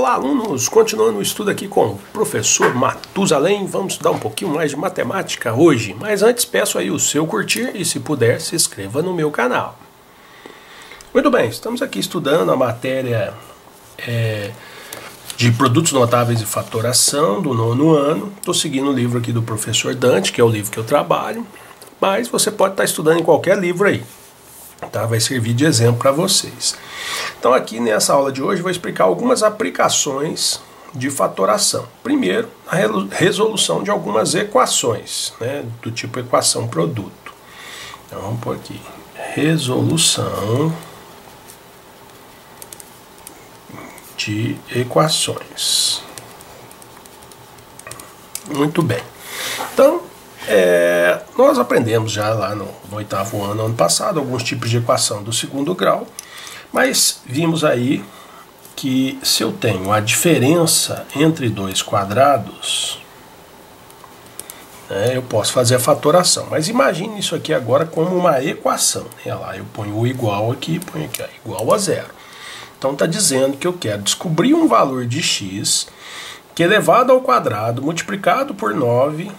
Olá, alunos! Continuando o estudo aqui com o professor Matusalém, vamos estudar um pouquinho mais de matemática hoje. Mas antes, peço aí o seu curtir e, se puder, se inscreva no meu canal. Muito bem, estamos aqui estudando a matéria é, de produtos notáveis e fatoração do nono ano. Estou seguindo o livro aqui do professor Dante, que é o livro que eu trabalho. Mas você pode estar estudando em qualquer livro aí. Tá? Vai servir de exemplo para vocês. Então aqui nessa aula de hoje vou explicar algumas aplicações de fatoração. Primeiro, a resolução de algumas equações, né, do tipo equação produto. Então vamos por aqui, resolução de equações. Muito bem. Então, é, nós aprendemos já lá no, no, oitavo ano, ano passado, alguns tipos de equação do segundo grau, mas vimos aí que se eu tenho a diferença entre dois quadrados, né, eu posso fazer a fatoração. Mas imagine isso aqui agora como uma equação. Né? Lá eu ponho o igual aqui, ponho aqui ó, igual a zero. Então está dizendo que eu quero descobrir um valor de x que elevado ao quadrado multiplicado por 9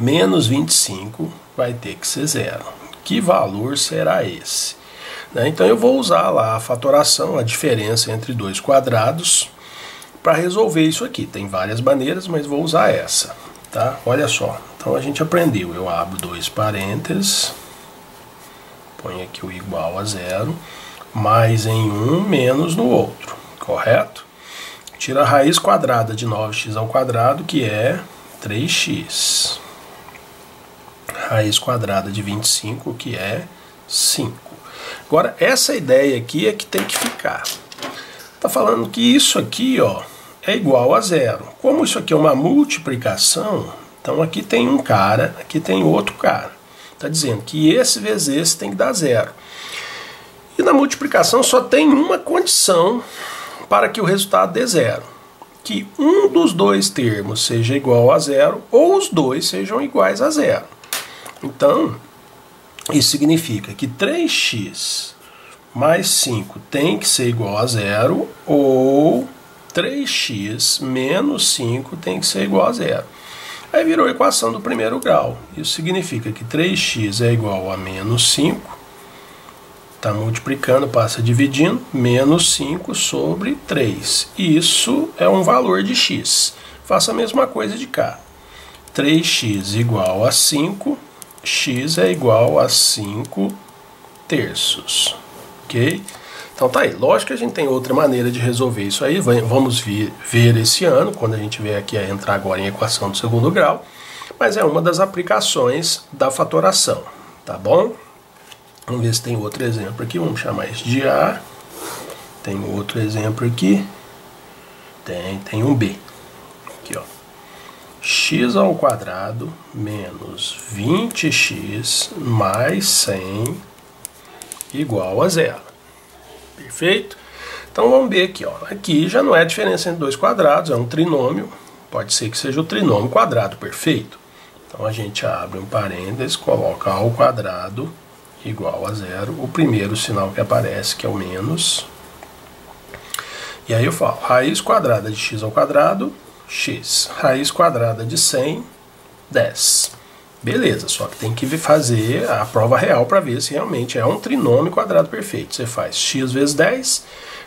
menos 25 vai ter que ser zero. Que valor será esse? Né? Então eu vou usar lá a fatoração, a diferença entre dois quadrados, para resolver isso aqui. Tem várias maneiras, mas vou usar essa. Tá? Olha só, então a gente aprendeu. Eu abro dois parênteses, ponho aqui o igual a zero, mais em um menos no outro, correto? Tira a raiz quadrada de 9x ao quadrado, que é 3x. Raiz quadrada de 25, que é 5. Agora, essa ideia aqui é que tem que ficar. Está falando que isso aqui ó, é igual a zero. Como isso aqui é uma multiplicação, então aqui tem um cara, aqui tem outro cara. Está dizendo que esse vezes esse tem que dar zero. E na multiplicação só tem uma condição para que o resultado dê zero. Que um dos dois termos seja igual a zero ou os dois sejam iguais a zero. Então, isso significa que 3x mais 5 tem que ser igual a zero ou 3x menos 5 tem que ser igual a zero. Aí virou a equação do primeiro grau. Isso significa que 3x é igual a menos 5 Está multiplicando, passa dividindo, menos 5 sobre 3. Isso é um valor de x. Faça a mesma coisa de cá. 3x igual a 5, x é igual a 5 terços. Ok? Então tá aí. Lógico que a gente tem outra maneira de resolver isso aí. Vamos ver, ver esse ano, quando a gente vier aqui a entrar agora em equação do segundo grau. Mas é uma das aplicações da fatoração. Tá bom? Vamos ver se tem outro exemplo aqui. Vamos chamar isso de A. Tem outro exemplo aqui. Tem, tem um B. X ao quadrado menos 20x mais 100 igual a zero. Perfeito? Então vamos ver aqui, ó. Aqui já não é diferença entre dois quadrados, é um trinômio. Pode ser que seja o trinômio quadrado, perfeito? Então a gente abre um parênteses, coloca ao quadrado igual a zero, o primeiro sinal que aparece, que é o menos. E aí eu falo, raiz quadrada de x ao quadrado, x. Raiz quadrada de 100, 10. Beleza, só que tem que fazer a prova real para ver se realmente é um trinômio quadrado perfeito. Você faz x vezes 10,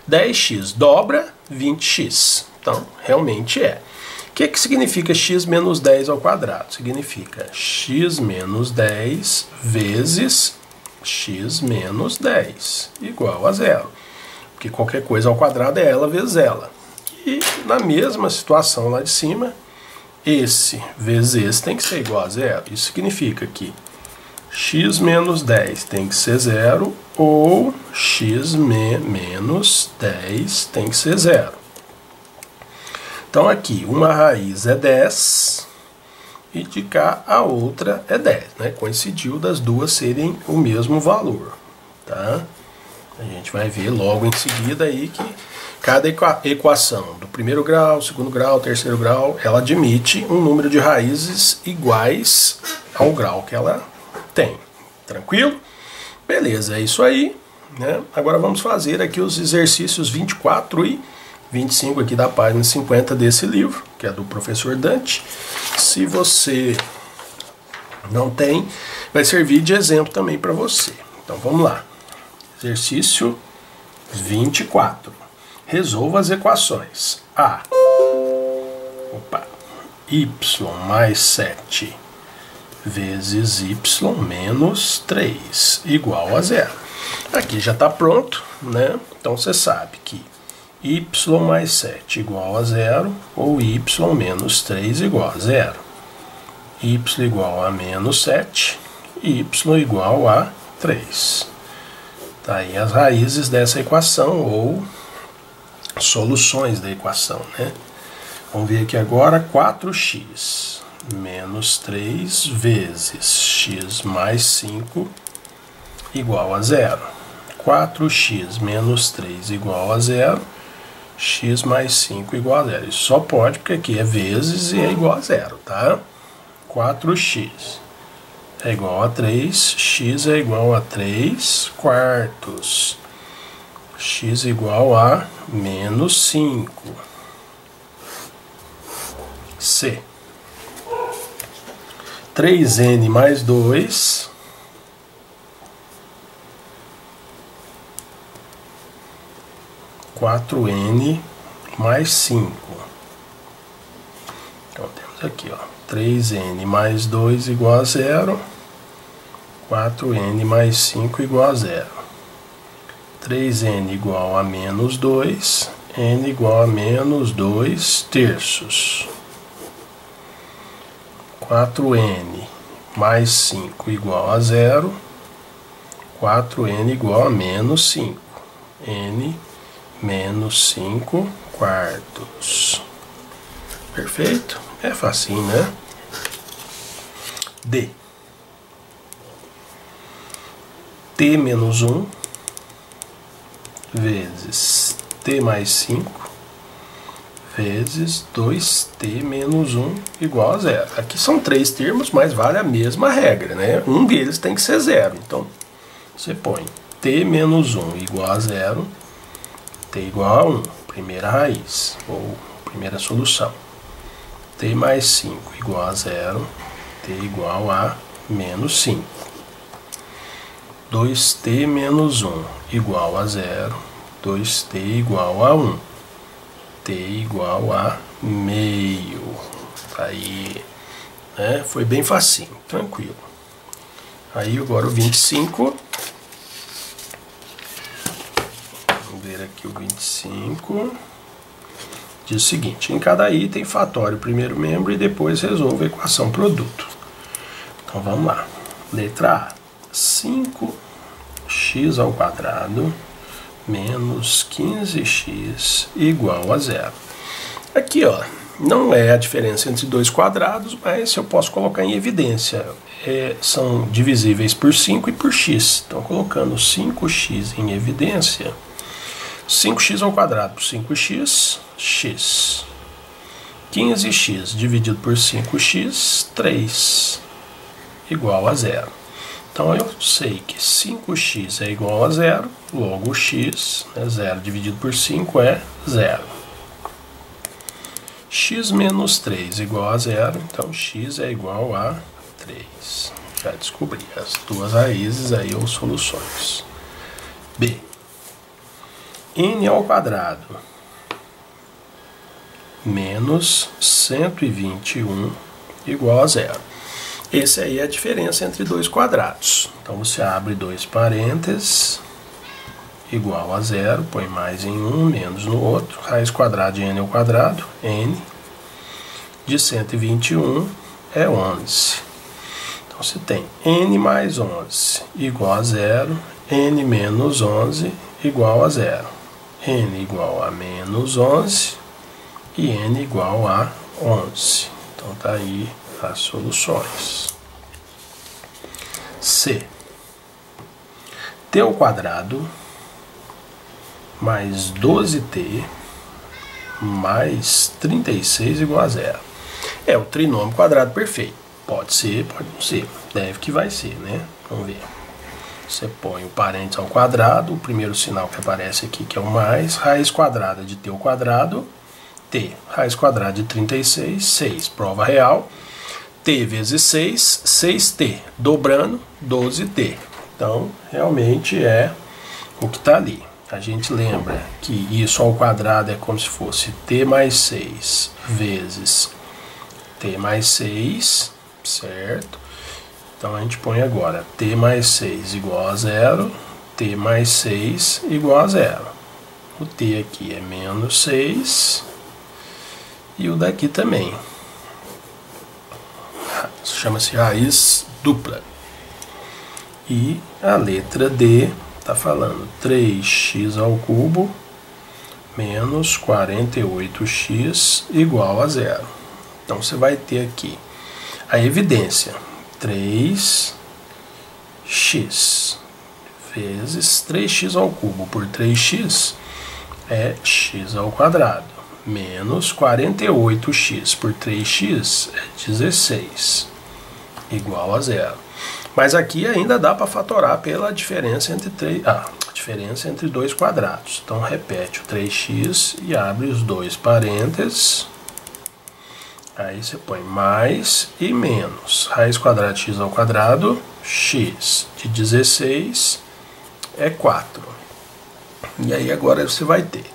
10x dobra 20x. Então, realmente é. O que, que significa x menos 10 ao quadrado? Significa x menos 10 vezes x menos 10 igual a zero. Porque qualquer coisa ao quadrado é ela vezes ela. E na mesma situação lá de cima, esse vezes esse tem que ser igual a zero. Isso significa que x menos 10 tem que ser zero ou x me menos 10 tem que ser zero. Então aqui, uma raiz é 10 e de cá a outra é 10, né? Coincidiu das duas serem o mesmo valor, tá? A gente vai ver logo em seguida aí que cada equação do primeiro grau, segundo grau, terceiro grau, ela admite um número de raízes iguais ao grau que ela tem. Tranquilo? Beleza, é isso aí. Né? Agora vamos fazer aqui os exercícios 24 e 25 aqui da página 50 desse livro, que é do professor Dante. Se você não tem, vai servir de exemplo também para você. Então vamos lá. Exercício 24. Resolva as equações. A. Opa. Y mais 7 vezes y menos 3 igual a zero. Aqui já está pronto, né? Então você sabe que y mais 7 igual a zero ou y menos 3 igual a zero. y igual a menos 7, y igual a 3. Tá aí as raízes dessa equação ou soluções da equação, né? Vamos ver aqui agora 4x menos 3 vezes x mais 5 igual a zero. 4x menos 3 igual a zero, x mais 5 igual a zero. Isso só pode porque aqui é vezes e é igual a zero, tá? 4x é igual a 3, x é igual a 3 quartos, x igual a menos 5. C. 3n mais 2 4n mais 5. Então temos aqui, ó, 3n mais 2 igual a zero, 4n mais 5 igual a zero. 3n igual a menos 2, n igual a menos 2 terços. 4n mais 5 igual a zero, 4n igual a menos 5. n menos 5 quartos. Perfeito? É facinho, né? D. T menos 1 vezes T mais 5 vezes 2t menos 1 igual a zero. Aqui são três termos, mas vale a mesma regra, né? Um deles tem que ser zero. Então, você põe t menos 1 igual a zero t igual a 1, primeira raiz, ou primeira solução. t mais 5 igual a zero, t igual a menos 5. 2t menos 1 igual a zero, 2t igual a 1. t igual a meio. Aí, né, foi bem facinho, tranquilo. Aí agora o 25 aqui o 25. Diz o seguinte: em cada item, fatório o primeiro membro e depois resolva a equação produto. Então vamos lá. Letra A: 5x ao quadrado menos 15x igual a zero. Aqui, ó, não é a diferença entre dois quadrados, mas eu posso colocar em evidência. É, são divisíveis por 5 e por x. Então, colocando 5x em evidência, 5x ao quadrado por 5x, x. 15x dividido por 5x, 3, igual a zero. Então eu sei que 5x é igual a zero, logo x, né, zero dividido por 5 é zero. x menos 3 igual a zero, então x é igual a 3. Já descobri as duas raízes aí ou soluções. B n ao quadrado menos 121 igual a zero. Esse aí é a diferença entre dois quadrados. Então você abre dois parênteses, igual a zero, põe mais em um, menos no outro, raiz quadrada de n ao quadrado, n, de 121 é 11. Então você tem n mais 11 igual a zero, n menos 11 igual a zero n igual a menos 11 e n igual a 11. Então tá aí as soluções. C. t ao quadrado mais 12t mais 36 igual a zero. É o trinômio quadrado perfeito. Pode ser, pode não ser. Deve que vai ser, né? Vamos ver. Você põe o parênteses ao quadrado, o primeiro sinal que aparece aqui, que é o mais, raiz quadrada de t ao quadrado, t, raiz quadrada de 36, 6, prova real, t vezes 6, 6t, dobrando, 12t. Então, realmente é o que está ali. A gente lembra que isso ao quadrado é como se fosse t mais 6 vezes t mais 6, certo? Então a gente põe agora t mais 6 igual a zero, t mais 6 igual a zero. O t aqui é menos 6 e o daqui também. Chama-se raiz dupla. E a letra D está falando 3x ao cubo menos 48x igual a zero. Então você vai ter aqui a evidência 3x vezes 3x ao cubo por 3x é x ao quadrado, menos 48x por 3x é 16, igual a zero. Mas aqui ainda dá para fatorar pela diferença entre 3, ah, diferença entre dois quadrados. Então repete o 3x e abre os dois parênteses Aí você põe mais e menos. Raiz quadrada de x ao quadrado, x de 16 é 4. E aí agora você vai ter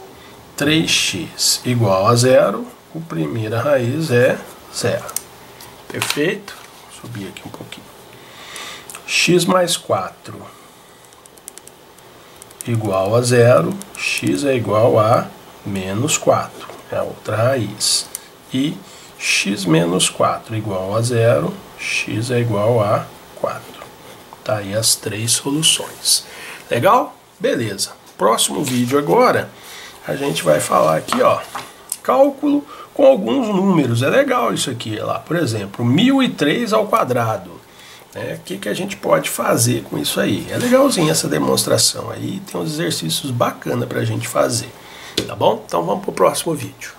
3x igual a zero, o primeira raiz é zero. Perfeito? Vou subir aqui um pouquinho. x mais 4 igual a zero, x é igual a menos 4, é a outra raiz. E x menos 4 igual a zero, x é igual a 4. Tá aí as três soluções. Legal? Beleza. Próximo vídeo agora, a gente vai falar aqui, ó, cálculo com alguns números. É legal isso aqui, lá, por exemplo, 1003 ao quadrado. Né? O que, que a gente pode fazer com isso aí? É legalzinho essa demonstração aí, tem uns exercícios bacanas para a gente fazer. Tá bom? Então vamos para o próximo vídeo.